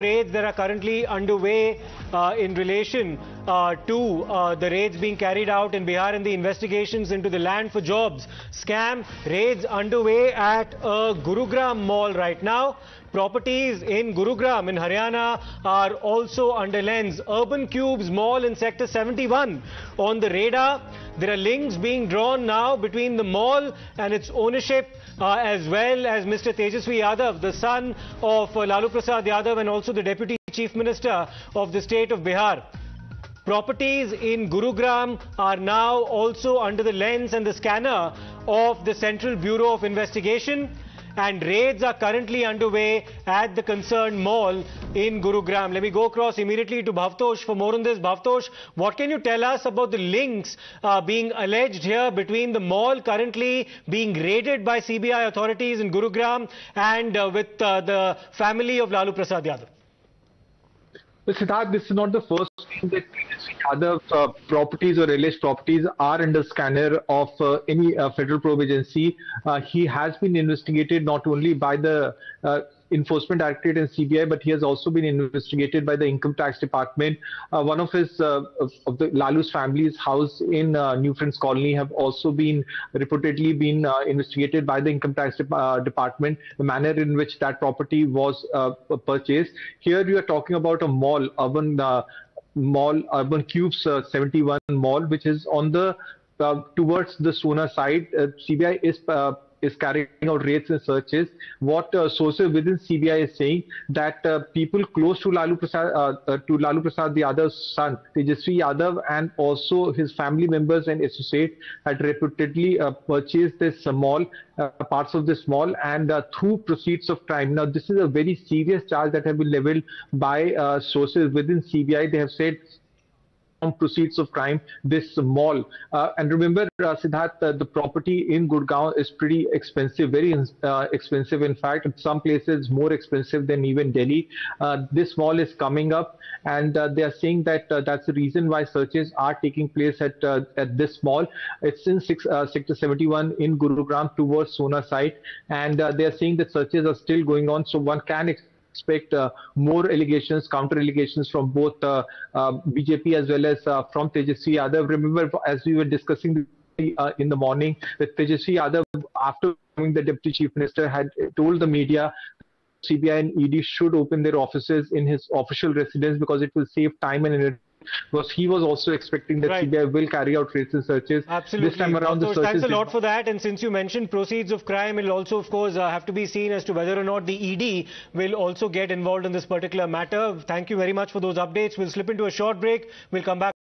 raids that are currently underway uh, in relation uh, to uh, the raids being carried out in Bihar and the investigations into the land for jobs scam. Raids underway at a Gurugram mall right now. Properties in Gurugram in Haryana are also under lens. Urban Cubes Mall in Sector 71 on the radar. There are links being drawn now between the mall and its ownership uh, as well as Mr. Tejaswi Yadav, the son of uh, Lalu Prasad Yadav and also the Deputy Chief Minister of the state of Bihar. Properties in Gurugram are now also under the lens and the scanner of the Central Bureau of Investigation and raids are currently underway at the concerned mall in Gurugram. Let me go across immediately to Bhavtosh for more on this. Bhavtosh, what can you tell us about the links uh, being alleged here between the mall currently being raided by CBI authorities in Gurugram and uh, with uh, the family of Lalu Prasad Yadav? Well, Siddharth, this is not the first time that other uh, properties or alleged properties are under scanner of uh, any uh, federal probe agency. Uh, he has been investigated not only by the uh, Enforcement Directorate and CBI, but he has also been investigated by the Income Tax Department. Uh, one of his of, of, the Lalu's family's house in New Friends Colony have also been reportedly been investigated by the Income Tax de Department. The manner in which that property was purchased. Here you are talking about a mall, urban mall, Urban Cubes uh, 71 mall, which is on the uh, towards the Sohna side. Uh, CBI is is carrying out raids and searches. What uh, sources within CBI is saying that uh, people close to Lalu Prasad, uh, to Lalu Prasad Yadav's son, Tejaswi Yadav, and also his family members and associates had reputedly purchased this mall, parts of this mall, and through proceeds of crime. Now, this is a very serious charge that have been leveled by sources within CBI. They have said proceeds of crime, this mall. Uh, and remember, uh, Siddharth, uh, the property in Gurgaon is pretty expensive, very uh, expensive. In fact, in some places more expensive than even Delhi. Uh, this mall is coming up, and uh, they are saying that that's the reason why searches are taking place at at this mall. It's in six, Sector 71 in Gurugram towards Sohna site, and they are saying that searches are still going on. So one can expect uh, more allegations, counter allegations from both uh, uh, BJP as well as from Tejaswi Yadav. Remember, as we were discussing in the morning that Tejaswi Yadav, after becoming the deputy chief minister, had told the media CBI and ED should open their offices in his official residence because it will save time and energy because he was also expecting that right. CBI will carry out traces searches. Absolutely. This time around, the searches. Thanks a lot for that. And since you mentioned proceeds of crime, it will also, of course, uh, have to be seen as to whether or not the ED will also get involved in this particular matter. Thank you very much for those updates. We'll slip into a short break. We'll come back.